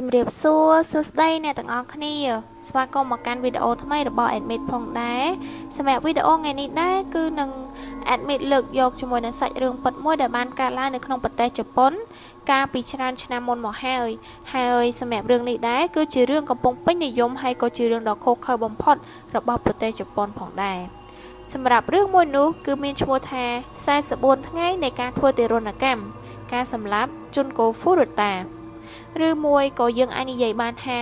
ជំរាបសួរសួស្តីអ្នកទាំងអស់គ្នា ស្វាគមន៍មកកាន់វីដេអូថ្មីរបស់ Admit ផងដែរសម្រាប់វីដេអូថ្ងៃនេះដែរគឺនឹង Admit លើកយកជាមួយនឹងសាច់រឿងពិតមួយដែលបានកើតឡើងនៅក្នុងប្រទេសជប៉ុន កាលពីច្រើនឆ្នាំមុនមកហើយហើយសម្រាប់រឿងនេះដែរគឺជារឿងកំពុងពេញនិយមហើយក៏ជារឿងដ៏ឃោរឃៅបំផុតរបស់ប្រទេសជប៉ុនផងដែរសម្រាប់រឿងមួយនោះគឺមានឈ្មោះថា44ថ្ងៃនៃការធ្វើទារុណកម្មការសម្លាប់ជនកូហ្វូរតា ឬមួយក៏យើងអាចនិយាយបានថា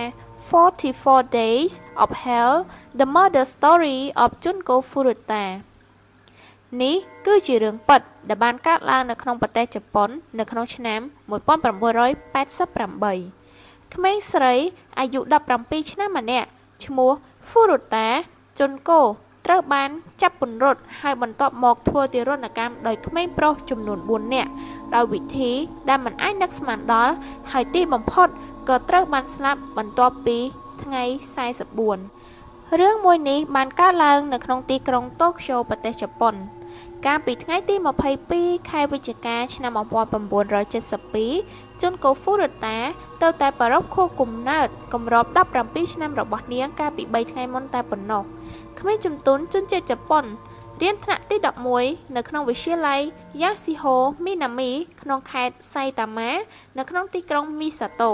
44 Days of Hell The Murder Story of Junko Furuta នេះគឺជារឿងពិតដែលបានកើតឡើងនៅក្នុងប្រទេសជប៉ុន នៅក្នុងឆ្នាំ1988ក្មេងស្រីអាយុ17ឆ្នាំម្នាក់ឈ្មោះ Furuta Junko ត្រូវបានចាប់ពន្រត់ហើយបន្ទាប់មកធ្វើទារុណកម្មដោយក្មេងប្រុសចំនួន4នាក់ដោយវិធីដែលមិនអាចនឹកស្មានដល់ហើយទីបំផុតក៏ត្រូវបានស្លាប់បន្ទាប់ពីថ្ងៃ44រឿងមួយនេះបានកើតឡើងនៅក្នុងទីក្រុងតូក្យូប្រទេសជប៉ុន កាលពីថ្ងៃទី22ខែវិច្ឆិកាឆ្នាំ1972ជនកូហ្វូរតាទៅតែប្រារព្ធខួបកំណើតគម្រប់17ឆ្នាំរបស់នាងកាលពី3ថ្ងៃមុនតែប៉ុណ្ណោះក្មេងជំទន់ជនជាតិជប៉ុនរៀនថ្នាក់ទី11នៅក្នុងវិទ្យាល័យ Yasuho Minami ក្នុងខេត្ត Saitama នៅក្នុងទីក្រុង Misato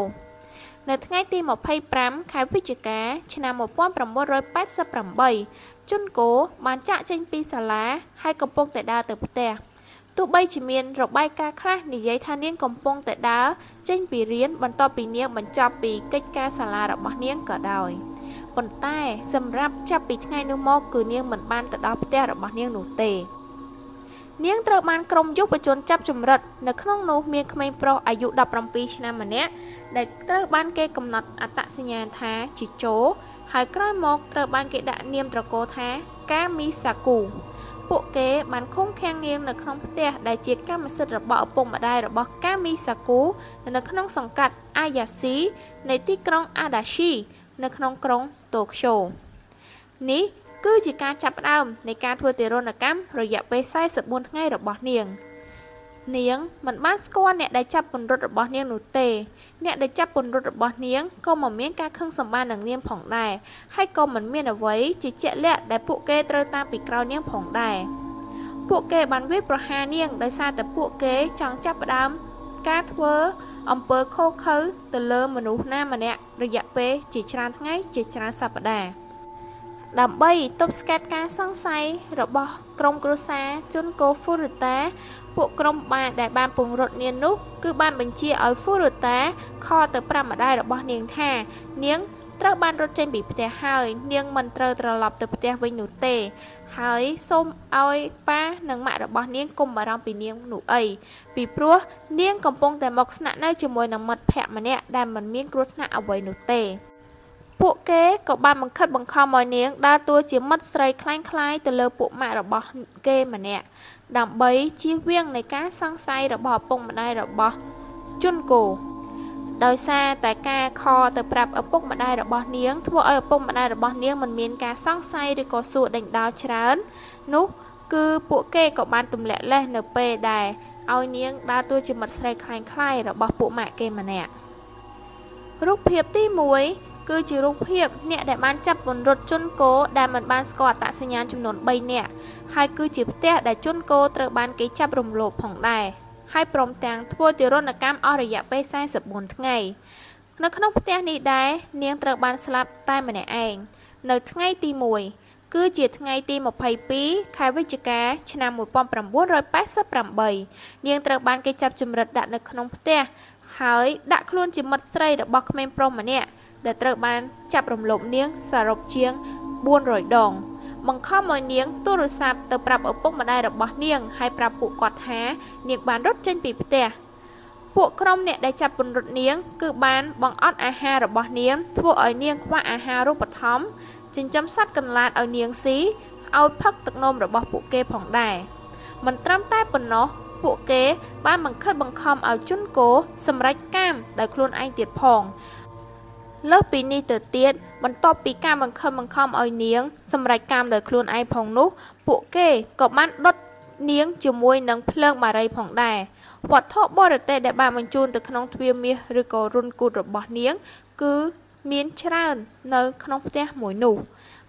នៅថ្ងៃទី25ខែវិច្ឆិកាឆ្នាំ1988 ជនកូបានចាក់ចេញពីសាលាហើយកំពុងតែដើរទៅផ្ទះទោះបីជាមានរបាយការណ៍ខ្លះនិយាយថានាងកំពុងតែដើរចេញពីរៀនបន្ទាប់ពីនាងបញ្ចប់ពីកិច្ចការសាលារបស់នាងក៏ដោយ។ប៉ុន្តែសម្រាប់ចាប់ពីថ្ងៃនោះមកគឺនាងមិនបានទៅដល់ផ្ទះរបស់នាងនោះទេនាងត្រូវបានក្រុមយុវជនចាប់ចម្រិតនៅក្នុងនោះមានក្មេងប្រុសអាយុ17ឆ្នាំម្នាក់ដែលត្រូវបានគេកំណត់អត្តសញ្ញាណថាជាជោ ហើយក្រោយមកត្រូវបានគេដាក់នាមត្រកូលថា កាមីសាគូពួកគេបានឃុំឃាំងនាងនៅក្នុងផ្ទះដែលជាកម្មសិទ្ធិរបស់ឪពុកម្ដាយរបស់កាមីសាគូនៅក្នុងសង្កាត់អាយ៉ាស៊ីនៃទីក្រុងអាដាស៊ីនៅក្នុងក្រុងតូក្យូនេះគឺជាការចាប់ផ្ដើមនៃការធ្វើទារុណកម្មរយៈពេល44ថ្ងៃរបស់នាង នាងមិនបានស្គាល់អ្នកដែលចាប់ពន្រត់របស់នាងនោះទេអ្នកដែលចាប់ពន្រត់របស់នាងក៏មិនមានការខឹងសម្បាននឹងនាងផងដែរហើយក៏មិនមានអ្វីជាជាក់លាក់ដែលពួកគេត្រូវតាមពីក្រោយនាងផងដែរពួកគេបានវាយប្រហារនាងដោយសារតែពួកគេចង់ចាប់ផ្ដើមការធ្វើអំពើខុសខើទៅលើមនុស្សណាម្នាក់រយៈពេលជាច្រើនថ្ងៃជាច្រើនសប្តាហ៍ដើម្បីទប់ស្កាត់ការសង្ស័យរបស់ក្រុមគ្រួសារជនកូហ្វូរតា ពួកក្រុមបានដែលបានពង្រត់នាងនោះគឺបានបញ្ជាឲ្យហ្វូរតាខលទៅប្រាប់ម្ដាយរបស់នាងថា នាងត្រូវបានរត់ចេញពីផ្ទះហើយ នាងមិនត្រូវត្រឡប់ទៅផ្ទះវិញនោះទេ ហើយសូមឲ្យប៉ានិងម៉ាក់របស់នាងកុំបារម្ភពីនាងនោះអីពីព្រោះនាងកំពុងតែមកស្នាក់នៅជាមួយនឹងមិត្តភ័ក្តិម្នាក់ដែលមិនមានគ្រោះថ្នាក់អ្វីនោះទេ ពួកគេក៏បានបង្ខិតបង្ខំឲ្យនាងដើរតួជាមិត្តស្រីคล้ายៗទៅលើពួកម៉ាក់របស់គេម្នាក់ដើម្បីជៀសវាងនៃការសង្ស័យរបស់ឪពុកម្ដាយរបស់ជុនកូដោយសារតែការខទៅប្រាប់ឪពុកម្ដាយរបស់នាងធ្វើឲ្យឪពុកម្ដាយរបស់នាងមិនមានការសង្ស័យឬក៏សួរដេញដោលច្រើននោះគឺពួកគេក៏បានទម្លាក់លេសនៅពេលដែលឲ្យនាងដើរតួជាមិត្តស្រីคล้ายៗរបស់ពួកម៉ាក់គេម្នាក់រូបភាពទី1 គឺជារូបភាពអ្នកដែលបានចាប់ពន្រត់ជន់គោដែលមិនបានស្គាល់អត្តសញ្ញាណចំនួន3នាក់ហើយគឺជាផ្ទះដែលជន់គោត្រូវបានគេចាប់រំលោភផងដែរហើយព្រមទាំងធ្វើទារុណកម្មអស់រយៈពេល44ថ្ងៃនៅក្នុងផ្ទះនេះដែរនាងត្រូវបានស្លាប់តែម្នាក់ឯងនៅថ្ងៃទី1គឺជាថ្ងៃទី22ខែវិច្ឆិកាឆ្នាំ1988នាងត្រូវបានគេចាប់ជំរិតដាក់នៅក្នុងផ្ទះហើយដាក់ខ្លួនជាមិត្តស្រីរបស់ក្មេងប្រុសម្នាក់ ដែលត្រូវបានចាប់រំលោភនាងសរុបជាង400ដងបង្ខំឲ្យនាងទូរស័ព្ទទៅប្រាប់ឪពុកម្ដាយរបស់នាងហើយប្រាប់ពួកគាត់ថា នាងបានរត់ចេញពីផ្ទះពួកក្រុមអ្នកដែលចាប់ពន្រត់នាង គឺបានបង្អត់អាហាររបស់នាងធ្វើឲ្យនាងខ្វះអាហាររូបត្ថម្ភចិញ្ចឹមសត្វកន្លាតឲ្យនាងស៊ីឲ្យផឹកទឹកនោមរបស់ពួកគេផងដែរមិនត្រឹមតែប៉ុណ្ណោះពួកគេបានបង្ខិតបង្ខំឲ្យជន់គោសម្រេចកាមដោយខ្លួនឯងទៀតផង លើសពីនេះទៅទៀតបន្ទាប់ពីការបង្ខំបង្ខំឲ្យនាង សម្រេចកម្មដោយខ្លួនឯងផងនោះ ពួកគេក៏បានដុតនាងជាមួយនឹងភ្លើងបារីផងដែរវត្ថុបរទេសដែលបានបញ្ជូនទៅក្នុងទ្វារមាសឬក៏រុនគូតរបស់នាង គឺមានច្រើននៅក្នុងផ្ទះមួយនោះ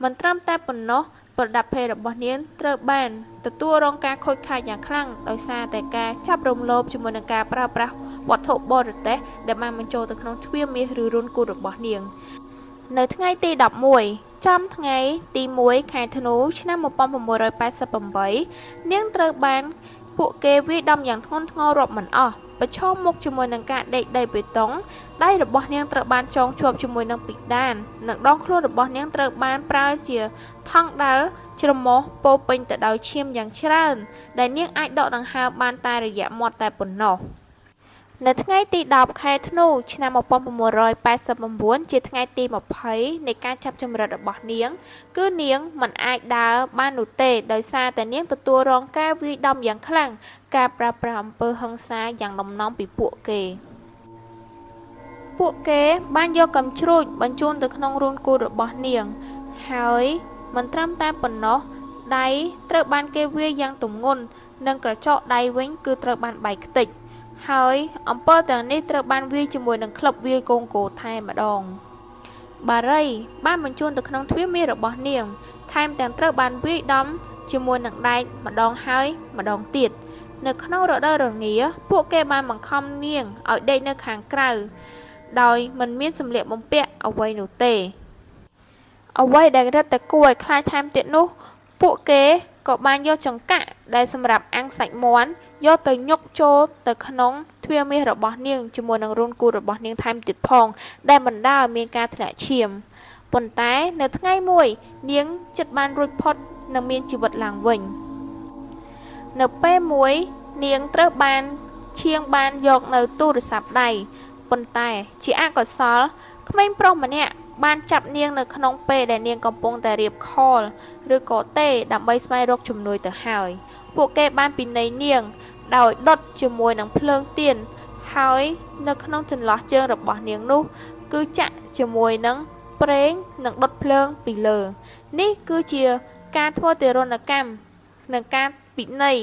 មិនត្រឹមតែប៉ុណ្ណោះប្រដាប់ភេររបស់នាងត្រូវបានទទួលរងការខូចខាតយ៉ាងខ្លាំងដោយសារតែការចាប់រំលោភជាមួយនឹងការប្រើប្រាស់ វត្ថុបរទេសដែលបានបញ្ចូលទៅក្នុងទ្វារមាសឬរុនគូតរបស់នាង នៅថ្ងៃទី11ចំថ្ងៃទី1ខែធ្នូឆ្នាំ1988នាងត្រូវបានពួកគេវាយដំយ៉ាងធ្ងន់ធ្ងររាប់មិនអស់ប្រឈមមុខជាមួយនឹងការដេកដីបេតុងដៃរបស់នាងត្រូវបានចងជាប់ជាមួយនឹងពីដាននិងដងខ្លួនរបស់នាងត្រូវបានប្រើជាថង់ដាល់ច្រមុះពោពេញទៅដោយឈាមយ៉ាងច្រើន ដែលនាងអាចដកដង្ហើមបានតែរយៈមាត់តែប៉ុណ្ណោះ។ នៅថ្ងៃទី10ខែធ្នូឆ្នាំ1989ជាថ្ងៃទី20នៃការចាប់ចម្រិតរបស់នាង គឺនាងមិនអាចដើរបាននោះទេដោយសារតែនាងទទួលរងការវាយដំយ៉ាងខ្លាំងការប្រាស្រ័យអំពើហិង្សាយ៉ាងដំណំពីពួកគេពួកគេបានយកកំជ្រួចបញ្ជូនទៅក្នុងរូនគូរបស់នាង ហើយមិនត្រឹមតែប៉ុណ្ណោះដៃត្រូវបានគេវាយយ៉ាងទម្ងន់និងក្រចកដៃវិញគឺត្រូវបានបែកខ្ទេច ហើយអំពើទាំងនេះត្រូវបានវាយជាមួយនឹងក្លឹបវាយកូនគោថែម្ដងបារី បានបញ្ជូនទៅក្នុងទ្វារមាសរបស់នាង ថែមទាំងត្រូវបានវាយដំជាមួយនឹងដែកម្ដងហើយម្ដងទៀតនៅក្នុងរដូវរងាពួកគេបានបង្ខំនាងឲ្យដេកនៅខាងក្រៅដោយមិនមានសម្លៀកបំពាក់អ្វីនោះទេ អ្វីដែលរឹតតែគួរឲ្យខ្លាចថែមទៀតនោះ ពួកគេក៏បានយកចង្កាក់ដែលសម្រាប់អាំងសាច់មាន់ យកទៅញុកចូលទៅក្នុងទ្វារមាសរបស់នាងជាមួយនឹងរូនគូរបស់នាងថែមទៀតផង ដែលបណ្ដាលឲ្យមានការធ្លាក់ឈាមប៉ុន្តែនៅថ្ងៃមួយ នាងចិត្តបានរួចផុតនិងមានជីវិតឡើងវិញ នៅពេលមួយ នាងត្រូវបានឈៀងបានយកនៅទូរស័ព្ទដៃប៉ុន្តែជាអកុសលក្មេងប្រុសម្នាក់បានចាប់នាងនៅក្នុងពេលដែលនាងកំពុងតែរៀបខលឬក៏ទេដើម្បីស្វែងរកជំនួយទៅហើយ ពួកគេបានពិន័យនាង ដោយដុតជាមួយនឹងភ្លើងទៀនហើយនៅក្នុងចន្លោះជើងរបស់នាងនោះ គឺចាក់ជាមួយនឹងប្រេងនិងដុតភ្លើងពីលើ នេះគឺជាការធ្វើទារុណកម្មនិងការពិន័យ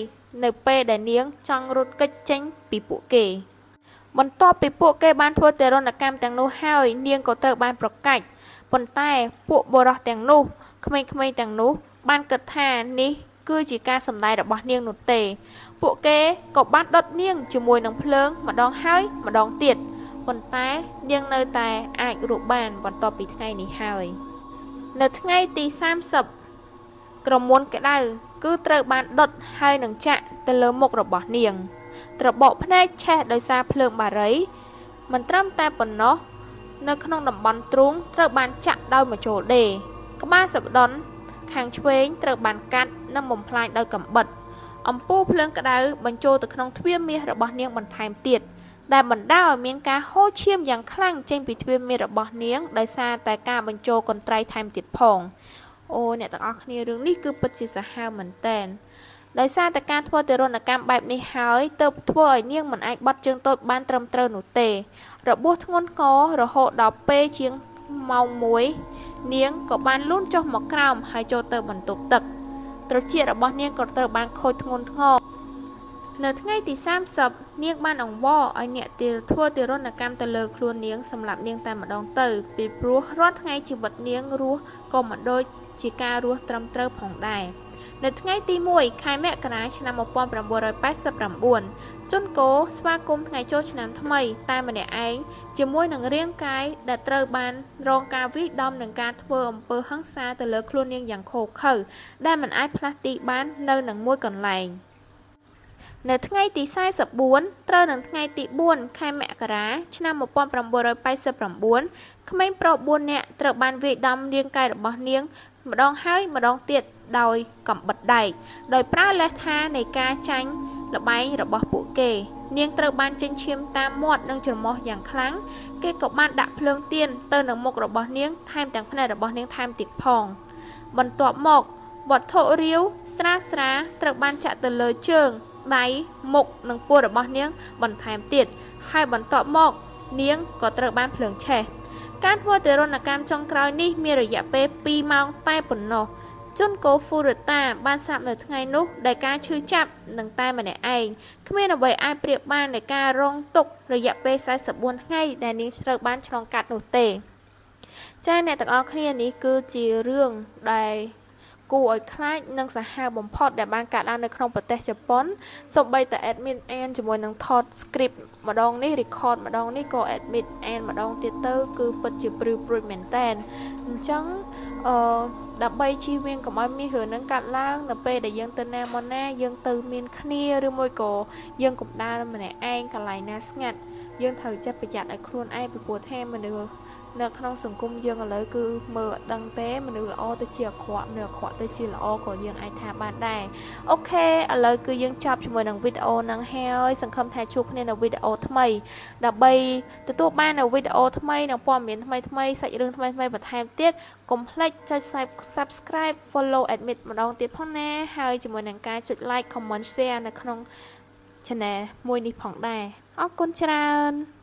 នៅពេលដែលនាងចង់រត់គេចចេញពីពួកគេ បន្ទាប់ពីពួកគេបានធ្វើទារុណកម្មទាំងនោះហើយនាងក៏ត្រូវបានប្រកាច់ប៉ុន្តែពួកបរិសទាំងនោះក្មេងៗទាំងនោះបានគិតថានេះគឺជាការសម្ដែងរបស់នាងនោះទេ ពួកគេក៏បានដុតនាងជាមួយនឹងភ្លើងម្ដងហើយម្ដងទៀតប៉ុន្តែនាងនៅតែអាចរស់បានបន្ទាប់ពីថ្ងៃនេះហើយ នៅថ្ងៃទី30ក្រមួនក្តៅគឺត្រូវបានដុតហើយនឹងចាក់ទៅលើមុខរបស់នាង ត្របកភ្នែកឆេះដោយសារភ្លើងបារី មិនត្រឹមតែប៉ុណ្ណោះនៅក្នុងតំបន់ទ្រូងត្រូវបានចាក់ដោយម្ជុលដេរក្បាលសប្ដុនខាងឆ្វេងត្រូវបានកាត់និងបំផ្លាញដោយកំបិត អំពូលភ្លើងក្តៅបញ្ចូលទៅក្នុងទ្វារមាសរបស់នាងបន្ថែមទៀតដែលបណ្ដាលឲ្យមានការហូរឈាមយ៉ាងខ្លាំងចេញពីទ្វារមាសរបស់នាងដោយសារតែការបញ្ចូលកន្ត្រៃថែមទៀតផងអូអ្នកទាំងអស់គ្នារឿងនេះគឺពិតជាសាហាវមែនតែនដោយសារតែការធ្វើទារុណកម្មបែបនេះហើយទើបធ្វើឲ្យនាងមិនអាចបត់ជើងតូចបានត្រឹមត្រូវនោះទេ របួសធ្ងន់ធ្ងររហូតដល់ពេលជាងម៉ោង1នាងក៏បានលូនចុះមកក្រោមហើយចូលទៅបន្ទប់ទឹក ត្រចៀករបស់នាងក៏ត្រូវបានខូចធ្ងន់ធ្ងរនៅថ្ងៃទី30នាងបានអង្វរឲ្យអ្នកទាធ្វើទារុណកម្មទៅលើខ្លួននាងសម្រាប់នាងតែម្ដងទៅពីព្រោះរាល់ថ្ងៃជីវិតនាងរស់ក៏មិនដូចជាការរស់ត្រឹមត្រូវផងដែរនៅថ្ងៃទី1ខែមករាឆ្នាំ1989 ជនកោស្វាគមន៍ថ្ងៃចូលឆ្នាំថ្មី តែម្នាក់ឯងជាមួយនឹងរាងកាយដែលត្រូវបានរងការវិដំនឹងការធ្វើអំពើហិង្សាទៅលើខ្លួននាងយ៉ាងខូខើដែលមិនអាចផ្លាស់ទីបាននៅនឹងមួយកន្លែងនៅថ្ងៃទី44ត្រូវនឹងថ្ងៃទី4ខែមករាឆ្នាំ1989ក្មេងប្រុស4នាក់ត្រូវបានវាយដំរាងកាយរបស់នាង ម្ដងហើយម្ដងទៀតដោយកំបិតដែកដោយប្រើលេសថានៃការចាញ់ លបែងរបស់ពួកគេ នាងត្រូវបានចិញ្ចៀមតាមមាត់និងច្រមុះយ៉ាងខ្លាំងគេក៏បានដាក់ភ្លើងទៀនទៅនឹងមុខរបស់នាងថែមទាំងភ្នែករបស់នាងថែមទៀតផង បន្ទាប់មកវត្ថុរាវស្រាស្រាត្រូវបានចាក់ទៅលើជើងដៃមុខនិងពោះរបស់នាងបន្ថែមទៀតហើយបន្ទាប់មក នាងក៏ត្រូវបានភ្លើងឆេះការធ្វើទារុណកម្មចុងក្រោយនេះមានរយៈពេល2ម៉ោងតែប៉ុណ្ណោះ ជនកូហ្វូរតាបានស្លាប់នៅថ្ងៃនោះដោយការឈឺចាប់នឹងតែម្នាក់ឯងគ្មានអ្វីអាចប្រៀបបាននឹងការរងទុក្ខរយៈពេល44ថ្ងៃដែលនាងត្រូវបានឆ្លងកាត់នោះទេចា៎អ្នកទាំងអស់គ្នានេះគឺជារឿងដែលគួរឲ្យខ្លាចនិងសាហាវបំផុតដែលបានកើតឡើងនៅក្នុងប្រទេសជប៉ុនសូម្បីតែ admin អានជាមួយនឹងថត script ម្ដងនេះ record ម្ដងនេះក៏ admin អានម្ដងទៀតទៅ គឺពិតជាព្រឺព្រួយមែនតែនអញ្ចឹងអឺ ដើម្បីជៀសវាងកុំឲ្យមានរឿងហ្នឹងកាត់ឡើងនៅពេលដែលយើងទៅណាមកណាយើងទៅមានគ្នាឬមួយក៏យើងកុំដើរម្នាក់ឯងកន្លែងណាស្ងាត់យើងត្រូវចេះប្រយ័ត្នឲ្យខ្លួនឯងពីព្រោះថាមនុស្ស នៅក្នុងសង្គមយើងឥឡូវគឺមើលអត់ដឹងទេមនុស្សល្អទៅជាអាក្រក់មនុស្សអាក្រក់ទៅជាល្អក៏យើងអាចថាបានដែរអូខេឥឡូវគឺយើងចប់ជាមួយនឹងវីដេអូហ្នឹងហើយសង្ឃឹមថាជួបគ្នានៅវីដេអូថ្មីដើម្បីទទួលបាននៅវីដេអូថ្មីនិងព័ត៌មានថ្មីថ្មីសាច់រឿងថ្មីថ្មីបន្ថែមទៀតកុំភ្លេចចុច Subscribe follow admit ម្ដងទៀតផងណាហើយជាមួយនឹងការចុច like comment share នៅក្នុង channel មួយនេះផងដែរអរគុណច្រើន